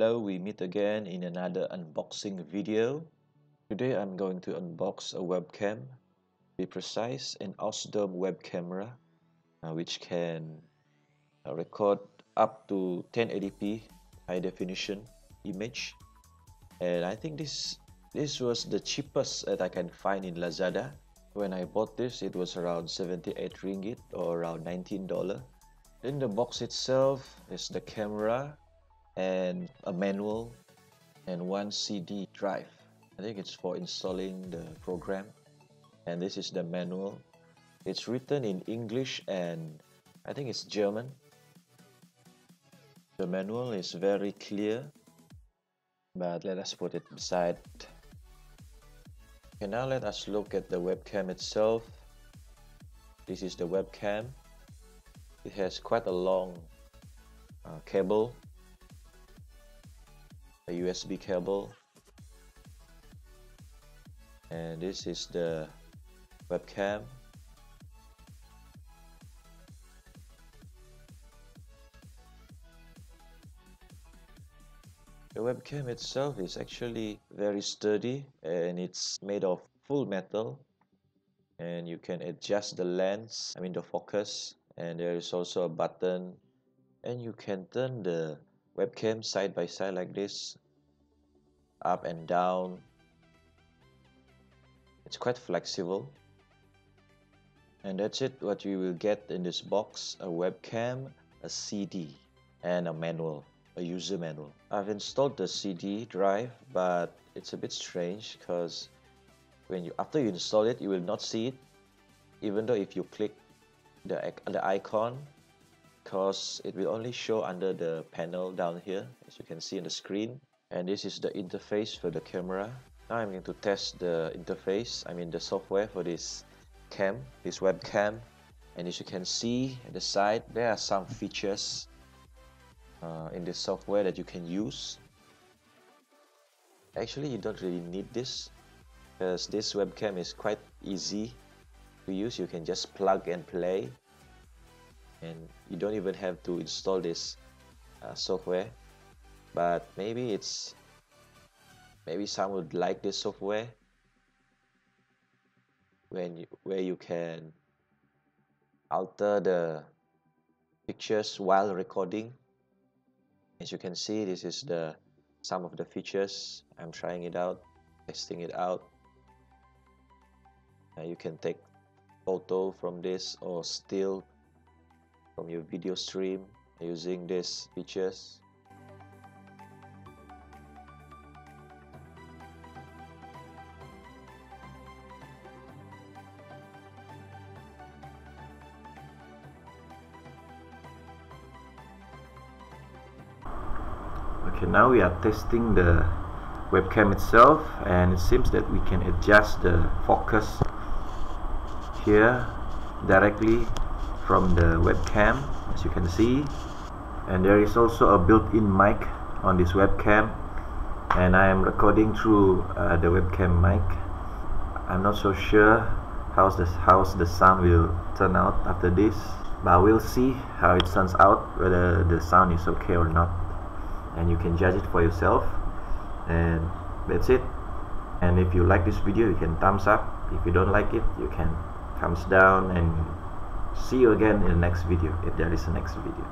Hello, we meet again in another unboxing video. Today I'm going to unbox a webcam, be precise an Ausdom web camera uh, which can uh, record up to 1080p high definition image. And I think this this was the cheapest that I can find in Lazada. When I bought this it was around 78 ringgit or around 19 dollar. In the box itself is the camera and a manual and one CD drive. I think it's for installing the program. And this is the manual. It's written in English and I think it's German. The manual is very clear but let us put it beside. Okay now let us look at the webcam itself. This is the webcam. It has quite a long uh, cable a USB cable. And this is the webcam. The webcam itself is actually very sturdy and it's made of full metal. And you can adjust the lens, I mean the focus. And there is also a button. And you can turn the webcam side by side like this up and down it's quite flexible and that's it what you will get in this box a webcam a CD and a manual a user manual. I've installed the CD drive but it's a bit strange because when you after you install it you will not see it even though if you click the, the icon because it will only show under the panel down here as you can see on the screen. And this is the interface for the camera. Now I'm going to test the interface I mean the software for this cam this webcam. And as you can see at the side there are some features uh, in this software that you can use. Actually you don't really need this because this webcam is quite easy to use. You can just plug and play and you don't even have to install this uh, software but maybe it's maybe some would like this software when you, where you can alter the pictures while recording. As you can see this is the some of the features. I'm trying it out testing it out. You can take photo from this or still from your video stream using these features. Okay now we are testing the webcam itself and it seems that we can adjust the focus here directly from the webcam as you can see. And there is also a built-in mic on this webcam. And I am recording through uh, the webcam mic. I'm not so sure how's the, how's the sound will turn out after this but we'll see how it turns out whether the sound is okay or not. And you can judge it for yourself. And that's it. And if you like this video you can thumbs up. If you don't like it you can thumbs down and see you again in the next video if there is a next video